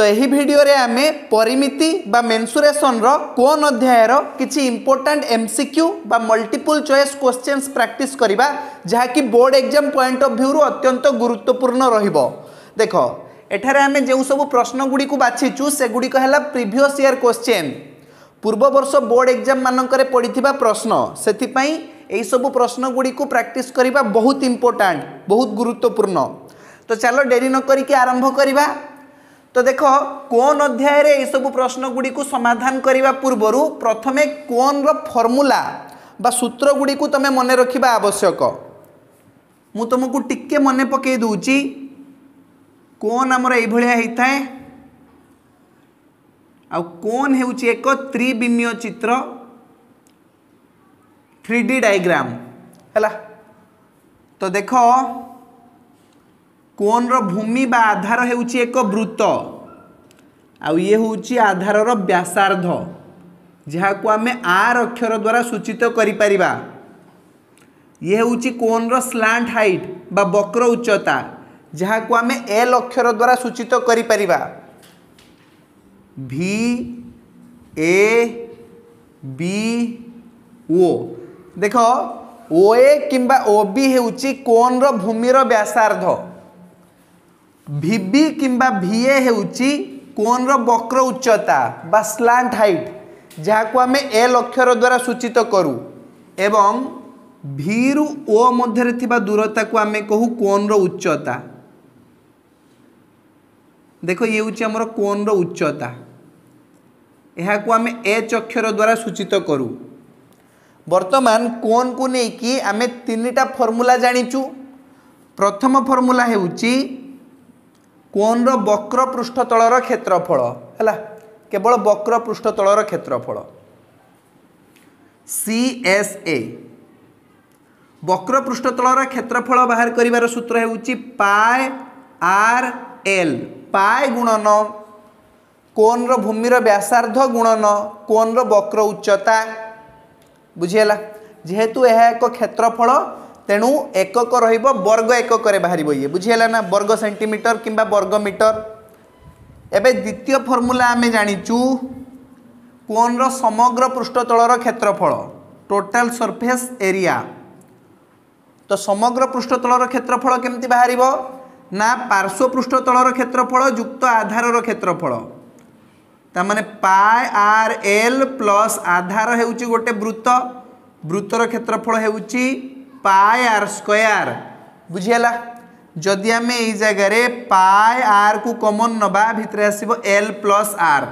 ତ ଏହି ଭିଡ଼ିଓରେ ଆମେ ପରିମିତି ବା ମେନ୍ସୁରେସନ୍ର କୋନ୍ ଅଧ୍ୟାୟର କିଛି ଇମ୍ପୋର୍ଟାଣ୍ଟ ଏମ୍ସିକ୍ୟୁ ବା ମଲ୍ଟିପୁଲ୍ ଚଏସ୍ କ୍ୱେଶ୍ଚେନ୍ସ ପ୍ରାକ୍ଟିସ୍ କରିବା ଯାହାକି ବୋର୍ଡ଼ ଏକ୍ଜାମ୍ ପଏଣ୍ଟ ଅଫ୍ ଭ୍ୟୁରୁ ଅତ୍ୟନ୍ତ ଗୁରୁତ୍ୱପୂର୍ଣ୍ଣ ରହିବ ଦେଖ ଏଠାରେ ଆମେ ଯେଉଁ ସବୁ ପ୍ରଶ୍ନଗୁଡ଼ିକୁ ବାଛିଛୁ ସେଗୁଡ଼ିକ ହେଲା ପ୍ରିଭିୟସ୍ ଇୟର୍ କ୍ୱେଶ୍ଚେନ୍ ପୂର୍ବବର୍ଷ ବୋର୍ଡ଼ ଏକ୍ଜାମ୍ ମାନଙ୍କରେ ପଡ଼ିଥିବା ପ୍ରଶ୍ନ ସେଥିପାଇଁ ଏହିସବୁ ପ୍ରଶ୍ନଗୁଡ଼ିକୁ ପ୍ରାକ୍ଟିସ୍ କରିବା ବହୁତ ଇମ୍ପୋର୍ଟାଣ୍ଟ ବହୁତ ଗୁରୁତ୍ୱପୂର୍ଣ୍ଣ ତ ଚାଲ ଡେରି ନ କରିକି ଆରମ୍ଭ କରିବା তো দেখ কোন অধ্যায়ের এইসব প্রশ্নগুড়ি সমাধান করা পূর্বর প্রথমে কোন্র ফর্মুলা বা সূত্রগুড়ি তুমি মনে রাখবা আবশ্যক মু তোমাকে টিকে মনে পকাই দেছি কোন আমার এইভাবে হয়ে থাকে आन हो एक त्रिविमय चित्र थ्री डी डायग्राम है तो देख कोन रूमि आधार हो वृत्त आए हूँ आधार र्यासार्ध जहाँ को आम आर अक्षर द्वारा सूचित करोन र्लांट हाइट बा वक्र उच्चता जहाँ को आम एल अक्षर द्वारा सूचित कर देख ओ ए किंबा ओ बी होन रूमि व्यासार्ध ভিবি কিংবা ভিএ ହେଉଛି କୋନ୍ର ବକ୍ର ଉଚ୍ଚତା ବା ସ୍ଲାଣ୍ଟ ହାଇଟ୍ ଯାହାକୁ ଆମେ ଏଲ୍ ଅକ୍ଷର ଦ୍ୱାରା ସୂଚିତ କରୁ ଏବଂ ଭିରୁ ଓ ମଧ୍ୟରେ ଥିବା ଦୂରତାକୁ ଆମେ କହୁ କୋନ୍ର ଉଚ୍ଚତା ଦେଖ ଇଏ ହେଉଛି ଆମର କୋନ୍ର ଉଚ୍ଚତା ଏହାକୁ ଆମେ ଏଚ୍ ଅକ୍ଷର ଦ୍ୱାରା ସୂଚିତ କରୁ ବର୍ତ୍ତମାନ କୋନ୍କୁ ନେଇକି ଆମେ ତିନିଟା ଫର୍ମୁଲା ଜାଣିଛୁ ପ୍ରଥମ ଫର୍ମୁଲା ହେଉଛି কোণর বক্র পৃষ্ঠতলর ক্ষেত্রফল হল কেবল বক্র পৃষ্ঠতলর ক্ষেত্রফল সি এস এ বক্র পৃষ্ঠতলর ক্ষেত্রফল বাহার করিবার সূত্র হচ্ছে পায় আর এল পায় গুণন কোণর ভূমির ব্যাসার্ধ গুণন কোণর বক্র উচ্চতা বুঝিগলা যেহেতু এক ক্ষেত্রফল ତେଣୁ ଏକକ ରହିବ ବର୍ଗ ଏକକରେ ବାହାରିବ ଇଏ ବୁଝିହେଲା ନା ବର୍ଗ ସେଣ୍ଟିମିଟର କିମ୍ବା ବର୍ଗ ମିଟର ଏବେ ଦ୍ୱିତୀୟ ଫର୍ମୁଲା ଆମେ ଜାଣିଛୁ କୋନ୍ର ସମଗ୍ର ପୃଷ୍ଠତଳର କ୍ଷେତ୍ରଫଳ ଟୋଟାଲ ସର୍ଫେସ୍ ଏରିଆ ତ ସମଗ୍ର ପୃଷ୍ଠତଳର କ୍ଷେତ୍ରଫଳ କେମିତି ବାହାରିବ ନା ପାର୍ଶ୍ୱ ପୃଷ୍ଠତଳର କ୍ଷେତ୍ରଫଳ ଯୁକ୍ତ ଆଧାରର କ୍ଷେତ୍ରଫଳ ତାମାନେ ପାଏ ଆର୍ ଏଲ୍ ପ୍ଲସ୍ ଆଧାର ହେଉଛି ଗୋଟେ ବୃତ୍ତ ବୃତ୍ତର କ୍ଷେତ୍ରଫଳ ହେଉଛି पाए आर स्क्वायर बुझीगला जदि आम ये जगार पाए आर को कमन नवा भितर आसव एल प्लस आर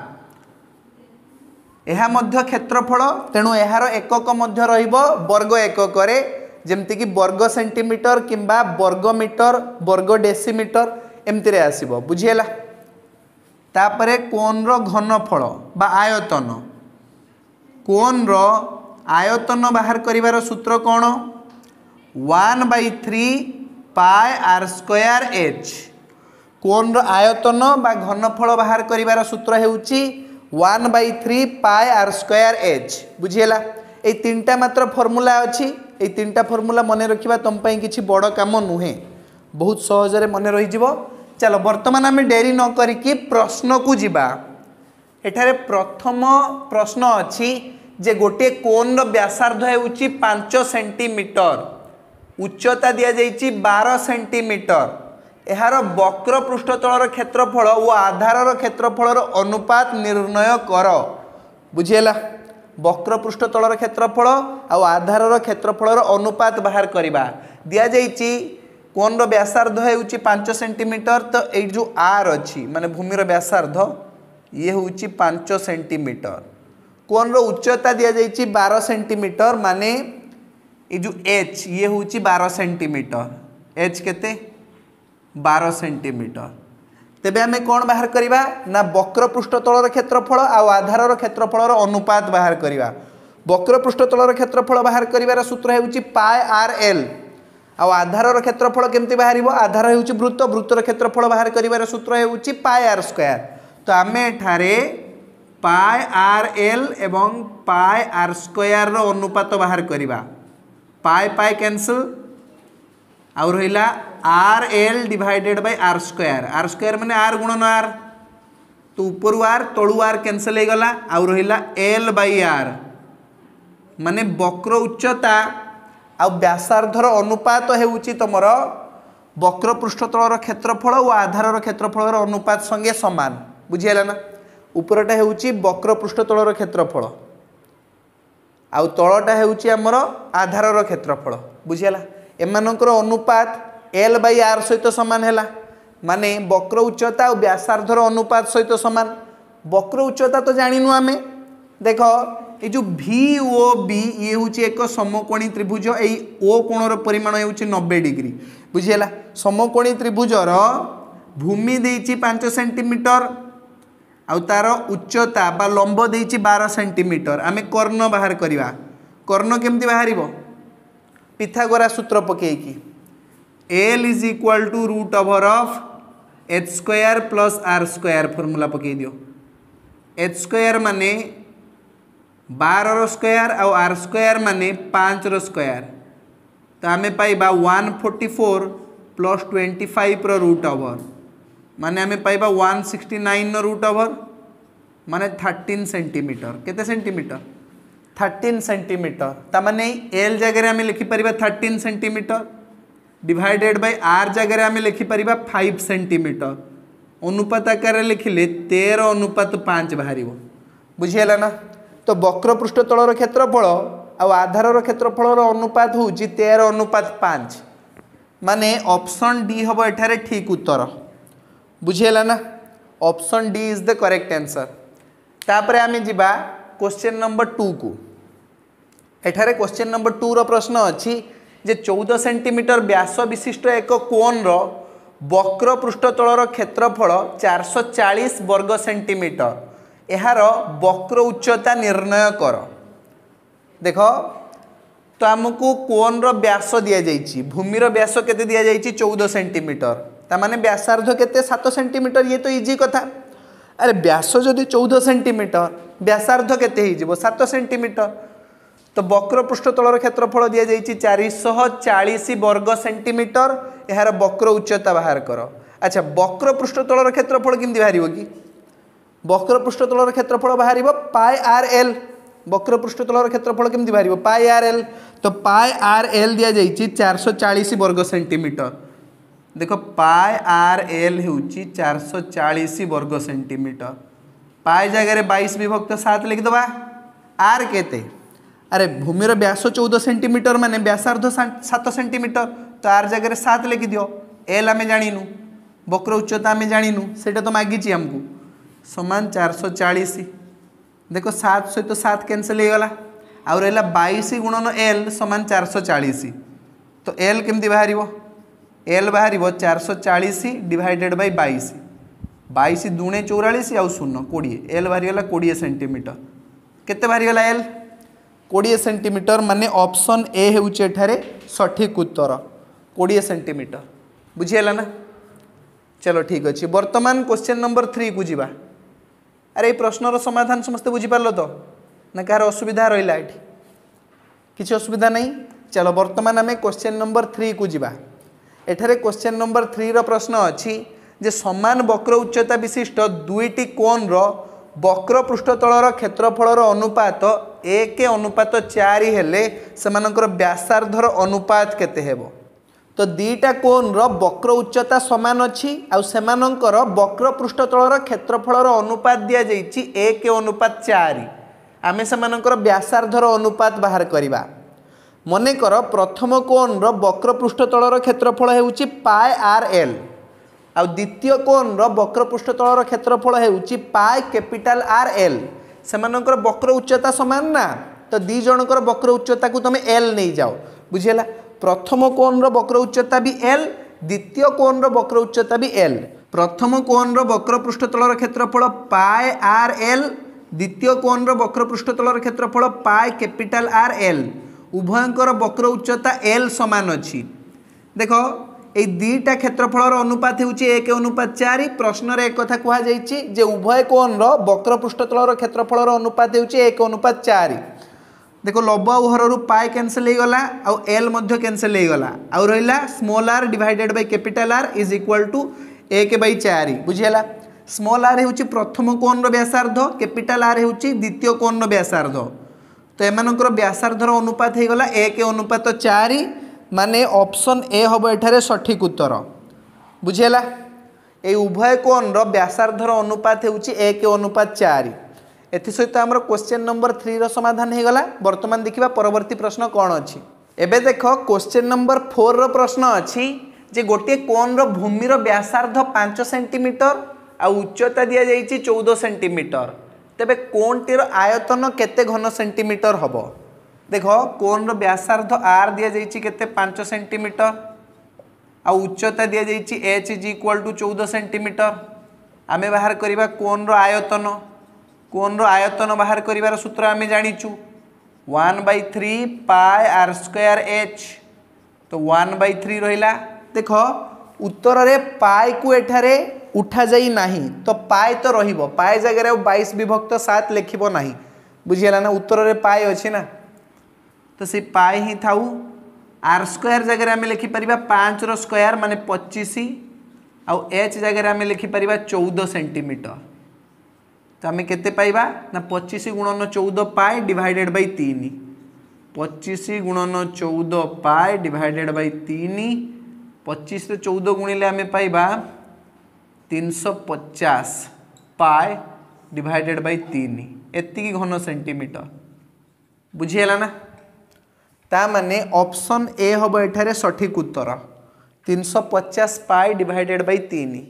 ଏହା ମଧ୍ୟ କ୍ଷେତ୍ରଫଳ ତେଣୁ ଏହାର ଏକକ ମଧ୍ୟ ରହିବ ବର୍ଗ ଏକକରେ ଯେମିତିକି ବର୍ଗ ସେଣ୍ଟିମିଟର କିମ୍ବା ବର୍ଗ ମିଟର ବର୍ଗ ଡେସିମିଟର ଏମିତିରେ ଆସିବ ବୁଝିହେଲା ତାପରେ କୋନ୍ର ଘନଫଳ ବା ଆୟତନ କୋନ୍ର ଆୟତନ ବାହାର କରିବାର ସୂତ୍ର କ'ଣ one by three pi r square h কোণর আয়তন বা ঘনফল বাহার করিবার সূত্র হচ্ছে one by three pi r square h বুঝিলা এই তিনটা মাত্র ফর্মুলা অছি এই তিনটা ফর্মুলা মনে রাখবা তোমাই কিছু বড় কাম নুহে বহুত সহজরে মনে রহিযিব চাল বর্তমান আমি ডেরি ন করিকি প্রশ্নকু যা এখানে প্রথম প্রশ্ন অছি যে গোটিয়ে কোণর ব্যাসার্ধ হচ্ছে পাঁচ সেটিমিটর ଉଚ୍ଚତା ଦିଆଯାଇଛି ବାର ସେଣ୍ଟିମିଟର ଏହାର ବକ୍ର ପୃଷ୍ଠତଳର କ୍ଷେତ୍ରଫଳ ଓ ଆଧାରର କ୍ଷେତ୍ରଫଳର ଅନୁପାତ ନିର୍ଣ୍ଣୟ କର ବୁଝିହେଲା ବକ୍ର ପୃଷ୍ଠତଳର କ୍ଷେତ୍ରଫଳ ଆଉ ଆଧାରର କ୍ଷେତ୍ରଫଳର ଅନୁପାତ ବାହାର କରିବା ଦିଆଯାଇଛି কোনর ব্যাসার্ধ হচ্ছে পাঁচ সেটিমিটর তো এই যে আর অছি মানে ভূমির ব্যাসার্ধ ইয়ে হচ্ছে পাঁচ সেটিমিটর কোনর উচ্চতা দিয়া যাই বার সেটিমিটর মানে ये जो एच ये हूँ बार सेमिटर एच के बार सेमिटर तेज आम कौन बाहर करवा ना वक्रपृष्ठ तलर क्षेत्रफल आधार क्षेत्रफल अनुपात बाहर करवा वक्रपृष्ठ तलर क्षेत्रफल बाहर कर सूत्र होर एल आधार क्षेत्रफल केमती बाहर आधार हो वृत्त वृत्तर क्षेत्रफल बाहर कर सूत्र होर पाए तो आम एठार पाए आर एल एवं पाए आर स्क्वयर अनुपात बाहर करवा पाए पाए कैनसल आउ रहा R L divided by R square R square मैंने आर गुणन आर तो ऊपर आर तलु आर कैनसल होगला आउ रहा एल बै आर मान वक्र उच्चता आसार्धर अनुपात हो तुमर वक्र पृष्ठतलर क्षेत्रफल और आधार क्षेत्रफल अनुपात संगे सामान बुझीगला ना উপরটা হচ্ছে বক্রপৃষ্ঠতলর ক্ষেত্রফল ଆଉ ତଳଟା ହେଉଛି ଆମର ଆଧାରର କ୍ଷେତ୍ରଫଳ ବୁଝିହେଲା ଏମାନଙ୍କର ଅନୁପାତ ଏଲ୍ ବାଇ ଆର୍ ସହିତ ସମାନ ହେଲା ମାନେ ବକ୍ର ଉଚ୍ଚତା ଆଉ ବ୍ୟାସାର୍ଦ୍ଧର ଅନୁପାତ ସହିତ ସମାନ ବକ୍ର ଉଚ୍ଚତା ତ ଜାଣିନୁ ଆମେ ଦେଖ ଏ ଯେଉଁ ଭି ଓ ବି ଇଏ ହେଉଛି ଏକ ସମକୋଣୀ ତ୍ରିଭୁଜ ଏଇ ଓ କୋଣର ପରିମାଣ ହେଉଛି ନବେ ଡିଗ୍ରୀ ବୁଝିହେଲା ସମକୋଣୀ ତ୍ରିଭୁଜର ଭୂମି ଦେଇଛି ପାଞ୍ଚ ସେଣ୍ଟିମିଟର ଆଉ ତା'ର ଉଚ୍ଚତା ବା ଲମ୍ବ ଦେଇଛି ବାର ସେଣ୍ଟିମିଟର ଆମେ କର୍ଣ୍ଣ ବାହାର କରିବା କର୍ଣ୍ଣ କେମିତି ବାହାରିବ ପିଥାଗୋରା ସୂତ୍ର ପକାଇକି l is equal to root over of h square plus r square formula ପକାଇ ଦିଅ ଏଚ୍ ସ୍କୋୟାର ମାନେ ବାରର ସ୍କୋୟାର ଆଉ ଆର୍ ସ୍କୋୟାର ମାନେ ପାଞ୍ଚର ସ୍କୋୟାର ତ ଆମେ ପାଇବା one forty four plus twenty ଫାଇଭ୍ର root over माने हमें पाईबा 169 નો રૂટ ઓવર माने 13 સેન્ટીમીટર કેટ સેન્ટીમીટર 13 સેન્ટીમીટર તા મને એલ જગરે અમે લખી પરવા 13 સેન્ટીમીટર ડિવિડેડ બાય આર જગરે અમે લખી પરવા 5 સેન્ટીમીટર અનુપત કરે લખ લે 13 અનુપત 5 બહરીબો બુજીયા લેના તો વક્ર પૃષ્ઠતળ ર ક્ષેત્રફળ ઓ આધાર ર ક્ષેત્રફળ ર અનુપાત હો જી 13 અનુપત 5 માને ઓપ્શન ડી હોબો એઠારે ઠીક ઉત્તર ବୁଝିହେଲା ନା option D is the correct answer ତାପରେ ଆମେ ଯିବା କୋଶ୍ଚିନ୍ ନମ୍ବର ଟୁକୁ ଏଠାରେ କୋଶ୍ଚିନ୍ ନମ୍ବର ଟୁର ପ୍ରଶ୍ନ ଅଛି ଯେ ଚଉଦ ସେଣ୍ଟିମିଟର ବ୍ୟାସ ବିଶିଷ୍ଟ ଏକ କୋନ୍ର ବକ୍ର ପୃଷ୍ଠତଳର କ୍ଷେତ୍ରଫଳ ଚାରିଶହ ଚାଳିଶ ବର୍ଗ ସେଣ୍ଟିମିଟର ଏହାର ବକ୍ର ଉଚ୍ଚତା ନିର୍ଣ୍ଣୟ କର ଦେଖ ତ ଆମକୁ କୋନ୍ର ବ୍ୟାସ ଦିଆଯାଇଛି ଭୂମିର ବ୍ୟାସ କେତେ ଦିଆଯାଇଛି ଚଉଦ ସେଣ୍ଟିମିଟର मैंने व्यासार्ध के सात सेमिटर ये तो इजी कथा अरे व्यास जदि चौदह सेमिटर व्यासार्ध के सत सेमिटर तो बक्र पृष्ठतल क्षेत्रफल दि जाइए चारिश चालीस वर्ग सेमिटर यार बक्र उच्चता बाहर कर अच्छा बक्र पृष्ठतल क्षेत्रफल कमी बाहर कि बक्र पृष्ठतल क्षेत्रफल बाहर पाए आर एल बक्र पृष्ठतल क्षेत्रफल कमी बाहर पाए आर एल तो पाए आर एल दि जाइए चार सौ चालीस वर्ग सेमिटर देखो पाए आर एल हो चार सौ चालीस वर्ग सेमिटर पाए जगह बैश विभक्त सात लिखिद आर के अरे भूमि व्यास चौदह सेमिटर मान व्यासार्ध सात सेमिटर तो आर जगार सात लिखिद एल आम जानू बक्र उच्चता आम जानू से तो मागिच आमको सामान चार सौ चालीस देख सात सहित तो सात कैनसल होगा आ रहा बैश गुणन एल सामान चार सौ चालीस तो एल केमती बाहर एल बाहर चार शौ चालीस डिडेड बै बैश बैश दुणे चौरास आउ शून्य कोड़े एल बाहरीगला कोड़े सेमिटर केते बाहरीगला एल कोड़े सेमिटर मान अपसन ए होठार सठिक उत्तर कोड़े सेमिटर बुझीगला ना चलो ठीक अच्छे बर्तमान क्वेश्चन नंबर थ्री को जी अरे यश्नर समाधान समस्ते बुझीपार तो ना कह असुविधा रहा ये असुविधा नहीं चलो बर्तमान आम क्वेश्चन नंबर थ्री को जी ଏଠାରେ କ୍ୱେଶ୍ଚିନ୍ ନମ୍ବର ଥ୍ରୀର ପ୍ରଶ୍ନ ଅଛି ଯେ ସମାନ ବକ୍ର ଉଚ୍ଚତା ବିଶିଷ୍ଟ ଦୁଇଟି କୋନ୍ର ବକ୍ର ପୃଷ୍ଠତଳର କ୍ଷେତ୍ରଫଳର ଅନୁପାତ ଏକ ଅନୁପାତ ଚାରି ହେଲେ ସେମାନଙ୍କର ବ୍ୟାସାର୍ଦ୍ଧର ଅନୁପାତ କେତେ ହେବ ତ ଦୁଇଟା କୋନ୍ର ବକ୍ର ଉଚ୍ଚତା ସମାନ ଅଛି ଆଉ ସେମାନଙ୍କର ବକ୍ର ପୃଷ୍ଠତଳର କ୍ଷେତ୍ରଫଳର ଅନୁପାତ ଦିଆଯାଇଛି ଏକ ଅନୁପାତ ଚାରି ଆମେ ସେମାନଙ୍କର ବ୍ୟାସାର୍ଦ୍ଧର ଅନୁପାତ ବାହାର କରିବା ମନେକର ପ୍ରଥମ କୋନ୍ର ବକ୍ରପୃଷ୍ଠ ତଳର କ୍ଷେତ୍ରଫଳ ହେଉଛି ପାଏ ଆର୍ ଏଲ୍ ଆଉ ଦ୍ୱିତୀୟ କୋନ୍ର ବକ୍ରପୃଷ୍ଠ ତଳର କ୍ଷେତ୍ରଫଳ ହେଉଛି ପାଏ କ୍ୟାପିଟାଲ୍ ଆର୍ ଏଲ୍ ସେମାନଙ୍କର ବକ୍ର ଉଚ୍ଚତା ସମାନ ନା ତ ଦୁଇ ଜଣଙ୍କର ବକ୍ର ଉଚ୍ଚତାକୁ ତୁମେ ଏଲ୍ ନେଇଯାଅ ବୁଝିହେଲା ପ୍ରଥମ କୋନ୍ର ବକ୍ର ଉଚ୍ଚତା ବି ଏଲ୍ ଦ୍ୱିତୀୟ କୋନ୍ର ବକ୍ର ଉଚ୍ଚତା ବି ଏଲ୍ ପ୍ରଥମ କୋନ୍ର ବକ୍ରପୃଷ୍ଠ ତଳର କ୍ଷେତ୍ରଫଳ ପାଏ ଆର୍ ଏଲ୍ ଦ୍ୱିତୀୟ କୋନ୍ର ବକ୍ରପୃଷ୍ଠ ତଳର କ୍ଷେତ୍ରଫଳ ପାଏ କ୍ୟାପିଟାଲ୍ ଆର୍ ଏଲ୍ উভয়ঙ্কর বক্র উচ্চতা এল সমান অছি দেখ এই দুইটা ক্ষেত্রফলর অনুপাত হচ্ছে এক অনুপাত চারি প্রশ্নরে একথা কুহযাইছি যে উভয় কোণর বক্র পৃষ্ঠতলর ক্ষেত্রফলর অনুপাত হচ্ছে এক অনুপাত চারি দেখ লব আউ হরু পাই ক্যানসেল হয়েগলা আউ এল মধ্যে ক্যানসেল হয়েগলা আউ রহিলা small r divided by capital r is equal to এক বাই চারি বুঝিগলা স্মল আর হচ্ছে প্রথম কোণর ব্যাসার্ধ ক্যাপিটাল আর হচ্ছে দ্বিতীয় কোণর ব্যাসার্ধ এমানকর ব্যাসার্ধর অনুপাত হয়ে গলা এক অনুপাত চারি মানে অপশন এ হব এঠারে সঠিক উত্তর বুঝিলা এই উভয় কোণর ব্যাসার্ধর অনুপাত হচ্ছে এক অনুপাত চারি এসে আমার কোশ্চেন নম্বর থ্রির সমাধান হয়ে গলা বর্তমান দেখা পরবর্তী প্রশ্ন কণ অছি এবে দেখ কোশ্চেন নম্বর ফোর্র প্রশ্ন অছি যে গোটিয়ে কোণর ভূমির ব্যাসার্ধ পাঁচ সেটিমিটর আচ্চতা দিয়া যাই চৌদ সেটিমিটর তেবে কোণটির আয়তন কেতে ঘন সেটিমিটর হব দেখ কোণর ব্যাসার্ধ আর দিয়া যাইছি কেতে পাঁচ সেটিমিটর ଆଉ ଉଚ୍ଚତା ଦିଆଯାଇଛି ଏଚ୍ ଇଜ୍ ଇକ୍ୱାଲ୍ ଟୁ ଚଉଦ ସେଣ୍ଟିମିଟର ଆମେ ବାହାର କରିବା କୋନ୍ର ଆୟତନ କୋନ୍ର ଆୟତନ ବାହାର କରିବାର ସୂତ୍ର ଆମେ ଜାଣିଛୁ one by three pi r square h ତ ୱାନ୍ ବାଇ ଥ୍ରୀ ରହିଲା ଦେଖ ଉତ୍ତରରେ ପାଏକୁ ଏଠାରେ ଉଠାଯାଇ ନାହିଁ ତ ପାଏ ତ ରହିବ ପାଏ ଜାଗାରେ ଆଉ ବାଇଶ ବିଭକ୍ତ ସାତ ଲେଖିବ ନାହିଁ ବୁଝିହେଲା ନା ଉତ୍ତରରେ ପାଏ ଅଛି ନା ତ ସେ ପାଏ ହିଁ ଥାଉ ଆର୍ ସ୍କୋୟାର ଜାଗାରେ ଆମେ ଲେଖିପାରିବା ପାଞ୍ଚର ସ୍କୋୟାର ମାନେ ପଚିଶ ଆଉ ଏଚ୍ ଜାଗାରେ ଆମେ ଲେଖିପାରିବା ଚଉଦ ସେଣ୍ଟିମିଟର ତ ଆମେ କେତେ ପାଇବା ନା ପଚିଶ ଗୁଣନ ଚଉଦ ପାଏ ଡିଭାଇଡ଼େଡ଼ ବାଇ ତିନି ପଚିଶ ଗୁଣନ ଚଉଦ ପାଏ ଡିଭାଇଡ଼େଡ଼ ବାଇ ତିନି ପଚିଶରେ ଚଉଦ ଗୁଣିଲେ ଆମେ ପାଇବା ତିନିଶହ ପଚାଶ ପାଏ ଡିଭାଇଡେଡ଼ ବାଇ ତିନି ଏତିକି ଘନ ସେଣ୍ଟିମିଟର ବୁଝିହେଲା ନା ତା ମାନେ ଅପସନ୍ ଏ ହେବ ଏଠାରେ ସଠିକ୍ ଉତ୍ତର ତିନିଶହ ପଚାଶ ପାଏ ଡିଭାଇଡେଡ଼ ବାଇ ତିନି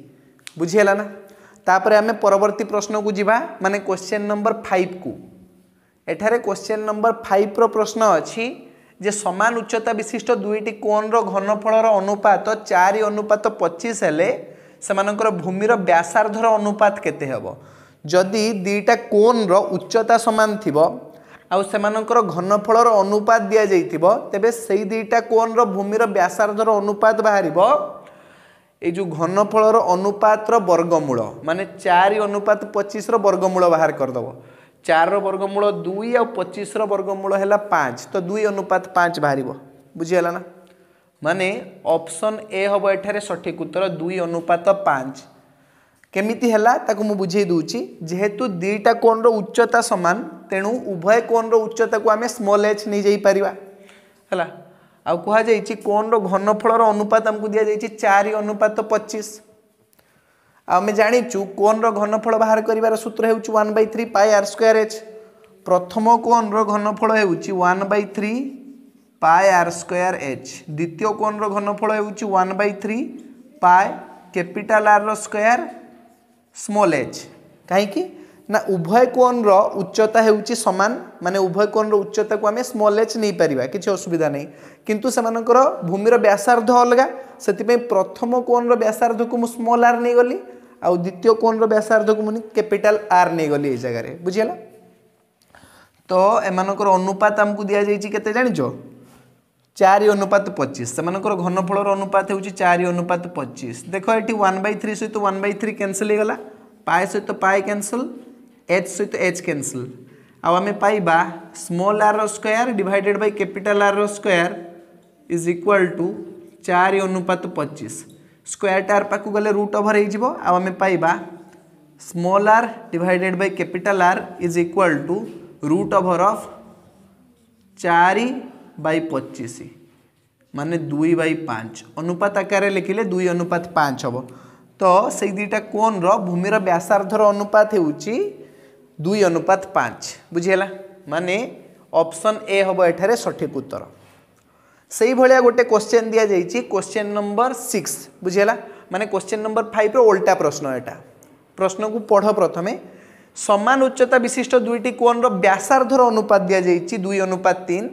ବୁଝିହେଲା ନା ତାପରେ ଆମେ ପରବର୍ତ୍ତୀ ପ୍ରଶ୍ନକୁ ଯିବା ମାନେ କ୍ୱେଶ୍ଚେନ୍ ନମ୍ବର ଫାଇଭ୍କୁ ଏଠାରେ କ୍ୱେଶ୍ଚେନ୍ ନମ୍ବର ଫାଇଭ୍ର ପ୍ରଶ୍ନ ଅଛି ଯେ ସମାନ ଉଚ୍ଚତା ବିଶିଷ୍ଟ ଦୁଇଟି କୋନ୍ର ଘନଫଳର ଅନୁପାତ ଚାରି ଅନୁପାତ ପଚିଶ ହେଲେ ସେମାନଙ୍କର ଭୂମିର ବ୍ୟାସାର୍ଦ୍ଧର ଅନୁପାତ କେତେ ହେବ ଯଦି ଦୁଇଟା କୋନ୍ର ଉଚ୍ଚତା ସମାନ ଥିବ ଆଉ ସେମାନଙ୍କର ଘନଫଳର ଅନୁପାତ ଦିଆଯାଇଥିବ ତେବେ ସେଇ ଦୁଇଟା କୋନ୍ର ଭୂମିର ବ୍ୟାସାର୍ଦ୍ଧର ଅନୁପାତ ବାହାରିବ ଏଇ ଯେଉଁ ଘନଫଳର ଅନୁପାତର ବର୍ଗମୂଳ ମାନେ ଚାରି ଅନୁପାତ ପଚିଶର ବର୍ଗମୂଳ ବାହାର କରିଦେବ ଚାରିର ବର୍ଗମୂଳ ଦୁଇ ଆଉ ପଚିଶର ବର୍ଗମୂଳ ହେଲା ପାଞ୍ଚ ତ ଦୁଇ ଅନୁପାତ ପାଞ୍ଚ ବାହାରିବ ବୁଝିଗଲା ନା ମାନେ ଅପସନ୍ ଏ ହେବ ଏଠାରେ ସଠିକ୍ ଉତ୍ତର ଦୁଇ ଅନୁପାତ ପାଞ୍ଚ କେମିତି ହେଲା ତାକୁ ମୁଁ ବୁଝେଇ ଦେଉଛି ଯେହେତୁ ଦୁଇଟା କୋନ୍ର ଉଚ୍ଚତା ସମାନ ତେଣୁ ଉଭୟ କୋନ୍ର ଉଚ୍ଚତାକୁ ଆମେ ସ୍ମଲ୍ ଏଚ୍ ନେଇଯାଇପାରିବା ହେଲା ଆଉ କୁହାଯାଇଛି କୋନ୍ର ଘନଫଳର ଅନୁପାତ ଆମକୁ ଦିଆଯାଇଛି ଚାରି ଅନୁପାତ ପଚିଶ आम जाचु कोन रनफल बाहर कर सूत्र होन by three pi r square h प्रथम कोन रनफल होन by three pi r square h द्वितीय कोन रनफल होन by three pi capital R square small h कहीं ना उभय कोण उच्चता ହେଉଛି ସମାନ ମାନେ ଉଭୟ କୋଣର ଉଚ୍ଚତାକୁ ଆମେ ସ୍ମଲ୍ ଏଚ୍ ନେଇପାରିବା କିଛି ଅସୁବିଧା ନାହିଁ କିନ୍ତୁ ସେମାନଙ୍କର ଭୂମିର ବ୍ୟାସାର୍ଦ୍ଧ ଅଲଗା ସେଥିପାଇଁ ପ୍ରଥମ କୋଣର ବ୍ୟାସାର୍ଦ୍ଧକୁ ମୁଁ ସ୍ମଲ୍ ଆର୍ ନେଇଗଲି ଆଉ ଦ୍ୱିତୀୟ କୋଣର ବ୍ୟାସାର୍ଦ୍ଧକୁ ମୁଁ କ୍ୟାପିଟାଲ୍ ଆର୍ ନେଇଗଲି ଏଇ ଜାଗାରେ ବୁଝିଗଲା ତ ଏମାନଙ୍କର ଅନୁପାତ ଆମକୁ ଦିଆଯାଇଛି କେତେ ଜାଣିଛ ଚାରି ଅନୁପାତ ପଚିଶ ସେମାନଙ୍କର ଘନଫଳର ଅନୁପାତ ହେଉଛି ଚାରି ଅନୁପାତ ପଚିଶ ଦେଖ ଏଠି ୱାନ୍ ବାଇ ଥ୍ରୀ ସହିତ ୱାନ୍ ବାଇ ଥ୍ରୀ କ୍ୟାନ୍ସଲ୍ ହେଇଗଲା ପାଏ ସହିତ ପାଏ କ୍ୟାନ୍ସଲ୍ एच सहित एच कैनसल आम पाइबा small R square divided by capital R square is equal to चार अनुपात पचिश स्क्वयर पाक गले रुट ओभर हो पाइबा small R divided by capital R is equal to root over of चार बै पचिश मान दुई बै पाँच अनुपात आकार लिखिले दुई अनुपात पाँच हम तो से दुटा कोन रूमि व्यासार्धर अनुपात हो দুই অনুপাত পাঁচ বুঝিগলা মানে অপশন এ হব এখানে সঠিক উত্তর সেইভাবে গোটে কোশ্চেন দিয়া যাই কোশ্চেন নম্বর সিক্স বুঝিগলা মানে কোশ্চেন নম্বর ফাইভ্র ওল্টা প্রশ্ন এটা প্রশ্নকু পড় প্রথমে সমান উচ্চতা বিশিষ্ট দুইটি কোণর ব্যাসার্ধর অনুপাত দিয়া যাই দুই অনুপাত তিন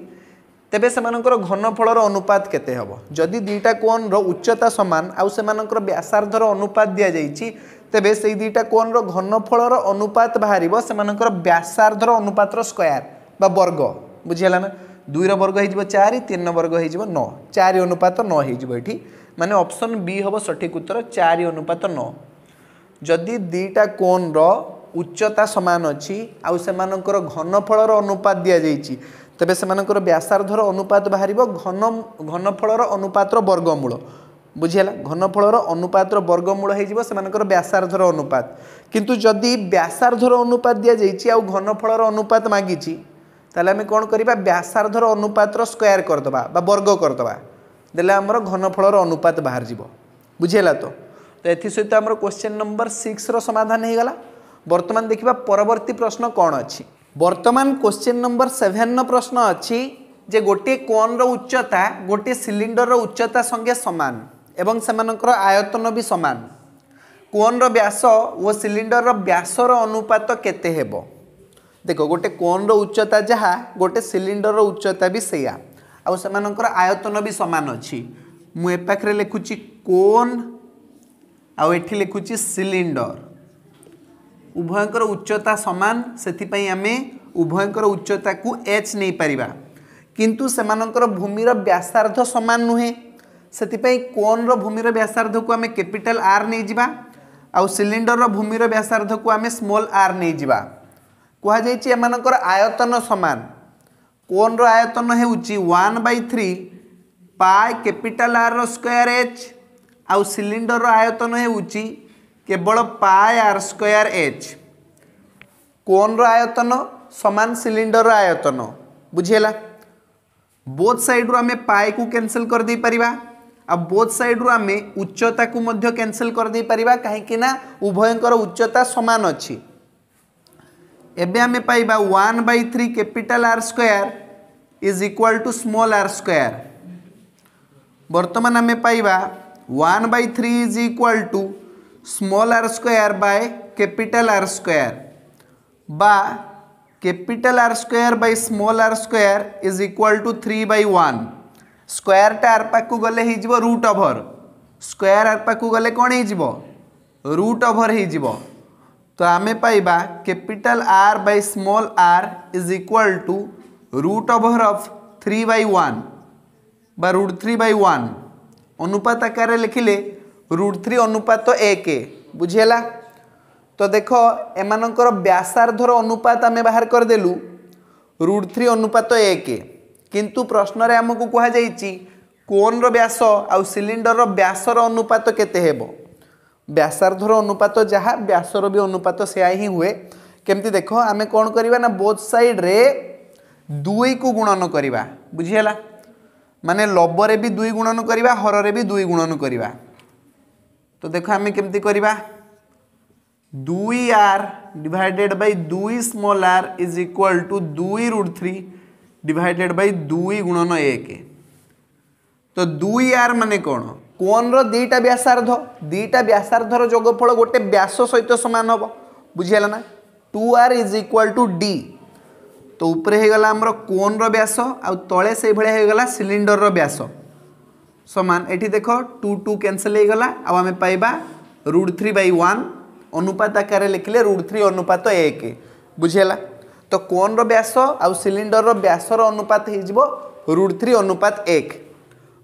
ତେବେ ସେମାନଙ୍କର ଘନଫଳର ଅନୁପାତ କେତେ ହେବ ଯଦି ଦୁଇଟା କୋନ୍ର ଉଚ୍ଚତା ସମାନ ଆଉ ସେମାନଙ୍କର ବ୍ୟାସାର୍ଦ୍ଧର ଅନୁପାତ ଦିଆଯାଇଛି ତେବେ ସେଇ ଦୁଇଟା କୋନ୍ର ଘନଫଳର ଅନୁପାତ ବାହାରିବ ସେମାନଙ୍କର ବ୍ୟାସାର୍ଦ୍ଧର ଅନୁପାତର ସ୍କୋୟାର ବା ବର୍ଗ ବୁଝିହେଲା ନା ଦୁଇର ବର୍ଗ ହେଇଯିବ ଚାରି ତିନିର ବର୍ଗ ହେଇଯିବ ନଅ ଚାରି ଅନୁପାତ ନଅ ହେଇଯିବ ଏଇଠି ମାନେ ଅପସନ୍ ବି ହେବ ସଠିକ୍ ଉତ୍ତର ଚାରି ଅନୁପାତ ନଅ ଯଦି ଦୁଇଟା କୋନ୍ର ଉଚ୍ଚତା ସମାନ ଅଛି ଆଉ ସେମାନଙ୍କର ଘନଫଳର ଅନୁପାତ ଦିଆଯାଇଛି ତେବେ ସେମାନଙ୍କର ବ୍ୟାସାର୍ଦ୍ଧର ଅନୁପାତ ବାହାରିବ ଘନ ଘନଫଳର ଅନୁପାତର ବର୍ଗମୂଳ ବୁଝିହେଲା ଘନଫଳର ଅନୁପାତର ବର୍ଗମୂଳ ହେଇଯିବ ସେମାନଙ୍କର ବ୍ୟାସାର୍ଦ୍ଧର ଅନୁପାତ କିନ୍ତୁ ଯଦି ବ୍ୟାସାର୍ଦ୍ଧର ଅନୁପାତ ଦିଆଯାଇଛି ଆଉ ଘନଫଳର ଅନୁପାତ ମାଗିଛି ତାହେଲେ ଆମେ କ'ଣ କରିବା ବ୍ୟାସାର୍ଦ୍ଧର ଅନୁପାତର ସ୍କୋୟାର କରିଦେବା ବା ବର୍ଗ କରିଦେବା ଦେଲେ ଆମର ଘନଫଳର ଅନୁପାତ ବାହାରିଯିବ ବୁଝିହେଲା ତ ତ ଏଥିସହିତ ଆମର କ୍ୱେଶ୍ଚିନ୍ ନମ୍ବର ସିକ୍ସର ସମାଧାନ ହେଇଗଲା ବର୍ତ୍ତମାନ ଦେଖିବା ପରବର୍ତ୍ତୀ ପ୍ରଶ୍ନ କ'ଣ ଅଛି ବର୍ତ୍ତମାନ କ୍ୱେଶ୍ଚିନ୍ ନମ୍ବର ସେଭେନର ପ୍ରଶ୍ନ ଅଛି ଯେ ଗୋଟିଏ କନ୍ର ଉଚ୍ଚତା ଗୋଟିଏ ସିଲିଣ୍ଡରର ଉଚ୍ଚତା ସଙ୍ଗେ ସମାନ ଏବଂ ସେମାନଙ୍କର ଆୟତନ ବି ସମାନ କୋନ୍ର ବ୍ୟାସ ଓ ସିଲିଣ୍ଡରର ବ୍ୟାସର ଅନୁପାତ କେତେ ହେବ ଦେଖ ଗୋଟେ କୋନ୍ର ଉଚ୍ଚତା ଯାହା ଗୋଟେ ସିଲିଣ୍ଡରର ଉଚ୍ଚତା ବି ସେଇଆ ଆଉ ସେମାନଙ୍କର ଆୟତନ ବି ସମାନ ଅଛି ମୁଁ ଏ ପାଖରେ ଲେଖୁଛି କୋନ୍ ଆଉ ଏଠି ଲେଖୁଛି ସିଲିଣ୍ଡର ଉଭୟଙ୍କର ଉଚ୍ଚତା ସମାନ ସେଥିପାଇଁ ଆମେ ଉଭୟଙ୍କର ଉଚ୍ଚତାକୁ ଏଚ୍ ନେଇପାରିବା କିନ୍ତୁ ସେମାନଙ୍କର ଭୂମିର ବ୍ୟାସାର୍ଦ୍ଧ ସମାନ ନୁହେଁ ସେଥିପାଇଁ କୋନ୍ର ଭୂମିର ବ୍ୟାସାର୍ଦ୍ଧକୁ ଆମେ କ୍ୟାପିଟାଲ୍ ଆର୍ ନେଇଯିବା ଆଉ ସିଲିଣ୍ଡରର ଭୂମିର ବ୍ୟାସାର୍ଦ୍ଧକୁ ଆମେ ସ୍ମଲ୍ ଆର୍ ନେଇଯିବା କୁହାଯାଇଛି ଏମାନଙ୍କର ଆୟତନ ସମାନ କୋନ୍ର ଆୟତନ ହେଉଛି one by three pi capital ଆର୍ର square H ଆଉ ସିଲିଣ୍ଡରର ଆୟତନ ହେଉଛି केवल पाए आर स्क्वयर एच कोन आयतन समान सिलिंडर आयतन बुझेगा बोथ सैड्रु आम पाए को कैनसल करदे पार आ बोथ सैड्रु आम उच्चता को कैनसल करदे पार कहीं उभयर उच्चता सामान अच्छी एवं आम पाइबा one by three capital R square is equal to small R square बर्तमान आम पाइबा one by three is equal to small R square by capital R square by capital R square by small R square is equal to three by one टा आर पाक गले root over square are पाक गले कौन root root अभर हो तो आम पाइबा capital R by small R is equal to root over of three by one by root three by one अनुपात आकार लिखिले रुट थ्री अनुपात एक बुझीला तो देख एम व्यासार्धर अनुपात आम बाहर करदेलु रूट थ्री अनुपात एक किंतु प्रश्न आमको कहुई कोन व्यास आउ सिलिंडर व्यासर अनुपात केते व्यासार्धर अनुपात जहाँ व्यासर भी अनुपात से ही हुए केमती देख आम कौन करवा बोथ सैड्रे दुई को गुणन करवा बुझीगला माने लबरे भी दुई गुणन करवा हर रे भी दुई गुणन करवा তো দেখ আমি কেমতি করা দুই আর ডিভাইডেড বাই দুই small R is equal to দুই রুট থ্রি ডিভাইডেড বাই দুই গুণন এক তো দুই আর মানে কোণ কোণর দুইটা ব্যাসার্ধ দুইটা ব্যাসার্ধর যোগফল গোটে ব্যাস সহিত সমান হব বুঝিগাল না two r is equal to d তো উপরে হয়ে গলা আমার কোণর ব্যাস আউ তলে সেইভাবে হয়ে গলা সিলিন্ডর ব্যাস সমান এটি দেখ টু টু ক্যানসেল হয়ে গলা আমি পাইবা রুট থ্রি বাই ওয়ান অনুপাত আকারে লিখলে রুট থ্রি অনুপাত এক বুঝিলা তো কোণর ব্যাস আিলিন্ডর ব্যাসর অনুপাত হয়ে যাব রুট থ্রি অনুপাত এক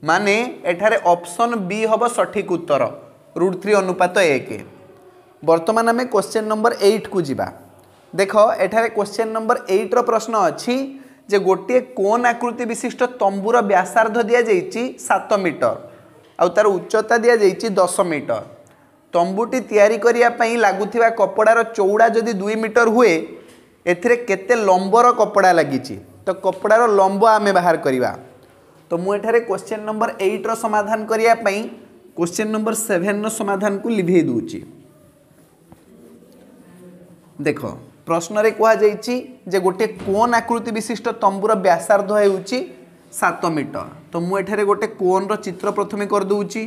মানে এখানে অপশন বি হব সঠিক উত্তর রুট থ্রি অনুপাত এক বর্তমান আমি কোশ্চেন নম্বর এইট কু যা দেখ এখানে কোশ্চেন নম্বর এইট্র প্রশ্ন অ ଯେ ଗୋଟିଏ କୋନ୍ ଆକୃତି ବିଶିଷ୍ଟ ତମ୍ବୁର ବ୍ୟାସାର୍ଦ୍ଧ ଦିଆଯାଇଛି ସାତ ମିଟର ଆଉ ତା'ର ଉଚ୍ଚତା ଦିଆଯାଇଛି ଦଶ ମିଟର ତମ୍ବୁଟି ତିଆରି କରିବା ପାଇଁ ଲାଗୁଥିବା କପଡ଼ାର ଚଉଡ଼ା ଯଦି ଦୁଇ ମିଟର ହୁଏ ଏଥିରେ କେତେ ଲମ୍ବର କପଡ଼ା ଲାଗିଛି ତ କପଡ଼ାର ଲମ୍ବ ଆମେ ବାହାର କରିବା ତ ମୁଁ ଏଠାରେ କ୍ୱେଶ୍ଚିନ୍ ନମ୍ବର ଏଇଟ୍ର ସମାଧାନ କରିବା ପାଇଁ क्वेश्चन नंबर सेभेन समाधान को लिभे दूची देख ପ୍ରଶ୍ନରେ କୁହାଯାଇଛି ଯେ ଗୋଟିଏ କୋନ୍ ଆକୃତି ବିଶିଷ୍ଟ ତମ୍ବୁର ବ୍ୟାସାର୍ଦ୍ଧ ହେଉଛି ସାତ ମିଟର ତ ମୁଁ ଏଠାରେ ଗୋଟେ କୋନ୍ର ଚିତ୍ର ପ୍ରଥମେ କରିଦେଉଛି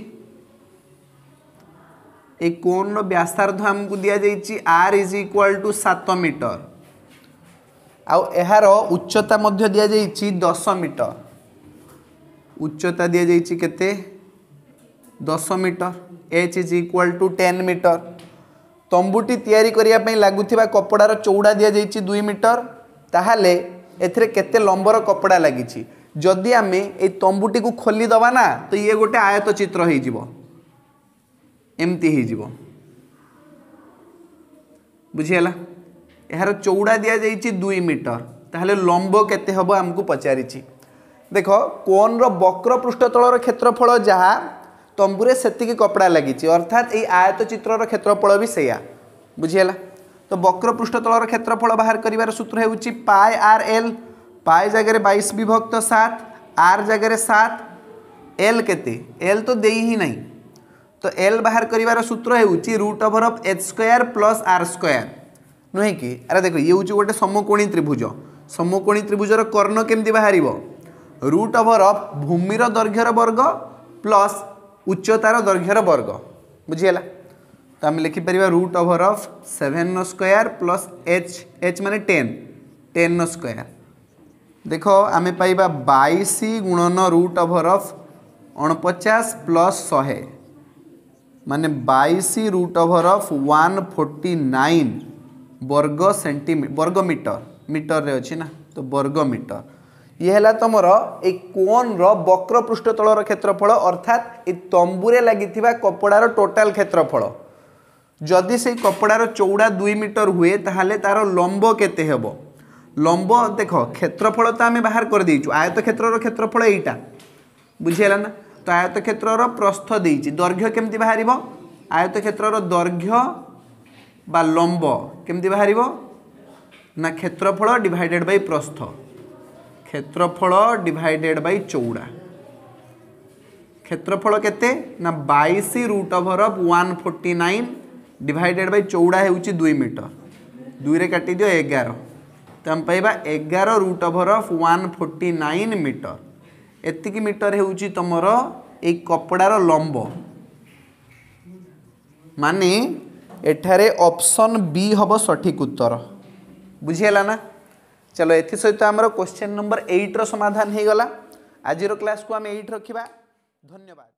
এই কোণ ব্যাসার্ধ আমি দিয়েছি আর ইজ ইকুয়াল টু সাত মিটর আহার উচ্চতা দিয়েছি দশ মিটর উচ্চতা দিয়েছি কেতে দশ metre h is equal to ten metre ତମ୍ବୁଟି ତିଆରି କରିବା ପାଇଁ ଲାଗୁଥିବା କପଡ଼ାର ଚଉଡ଼ା ଦିଆଯାଇଛି ଦୁଇ ମିଟର ତାହେଲେ ଏଥିରେ କେତେ ଲମ୍ବର କପଡ଼ା ଲାଗିଛି ଯଦି ଆମେ ଏଇ ତମ୍ବୁଟିକୁ ଖୋଲିଦେବା ନା ତ ଇଏ ଗୋଟେ ଆୟତ ଚିତ୍ର ହେଇଯିବ ଏମିତି ହେଇଯିବ ବୁଝିହେଲା ଏହାର ଚଉଡ଼ା ଦିଆଯାଇଛି ଦୁଇ ମିଟର ତାହେଲେ ଲମ୍ବ କେତେ ହେବ ଆମକୁ ପଚାରିଛି ଦେଖ କୋନ୍ର ବକ୍ର ପୃଷ୍ଠତଳର କ୍ଷେତ୍ରଫଳ ଯାହା तंबूरे से कपड़ा लगी अर्थात यही आयत चित्र क्षेत्रफल भी से बुझेगा तो वक्र पृष्ठ तल क्षेत्रफल बाहर कर सूत्र पाए आर एल पाय जगह बैश विभक्त सात आर जगह सात एल के एल तो दे ही ना तो एल बाहर कर सूत्र root over of H square plus R square नुहे कि अरे देख ये हूँ गोटे समकोणी त्रिभुज समकोणी त्रिभुजर कर्ण केमती बाहर रुट ओवर अफ भूमि दैर्घ्यर वर्ग प्लस উচ্চতার দৈর্ঘ্যর বর্গ বুঝিগলা তো আমি লিখিপার root over of seven square plus H H মানে টেন টেন স্কোয়ার দেখ আমি পাইবা বাইশ গুণন রুট ওভর অফ অণপচাশ প্লস শহে মানে বাইশ root over of one forty nine বর্গ সেটিমি বর্গ মিটর মিটরের অছি না তো বর্গ মিটর ଇଏ ହେଲା ତୁମର ଏଇ କୋନ୍ର ବକ୍ର ପୃଷ୍ଠତଳର କ୍ଷେତ୍ରଫଳ ଅର୍ଥାତ୍ ଏ ତମ୍ବୁରେ ଲାଗିଥିବା କପଡ଼ାର ଟୋଟାଲ୍ କ୍ଷେତ୍ରଫଳ ଯଦି ସେଇ କପଡ଼ାର ଚଉଡ଼ା ଦୁଇ ମିଟର ହୁଏ ତାହେଲେ ତା'ର ଲମ୍ବ କେତେ ହେବ ଲମ୍ବ ଦେଖ କ୍ଷେତ୍ରଫଳ ତ ଆମେ ବାହାର କରିଦେଇଛୁ ଆୟତ କ୍ଷେତ୍ରର କ୍ଷେତ୍ରଫଳ ଏଇଟା ବୁଝିହେଲା ନା ତ ଆୟତ କ୍ଷେତ୍ରର ପ୍ରସ୍ଥ ଦେଇଛି ଦୈର୍ଘ୍ୟ କେମିତି ବାହାରିବ ଆୟତ କ୍ଷେତ୍ରର ଦୈର୍ଘ୍ୟ ବା ଲମ୍ବ କେମିତି ବାହାରିବ ନା କ୍ଷେତ୍ରଫଳ ଡିଭାଇଡ଼େଡ଼ ବାଇ ପ୍ରସ୍ଥ ক্ষেত্রফল ডিভাইডেড বাই চৌড়া ক্ষেত্রফল কেতে না বাইশ root over of one forty nine divided by Chaura হচ্ছে দুই মিটর দুইরে কাটি দিও এগার তো আমি পাইবা এগার root over of one forty nine metre এতিকি metre হচ্ছে তোমার এই কপড়ার লম্ব মানে এঠারে অপশন বি হব সঠিক উত্তর বুঝিগলা না चलो एसहित आमर क्वेश्चन नंबर एट्र समाधान हो गला आज क्लास को आम एट रखा धन्यवाद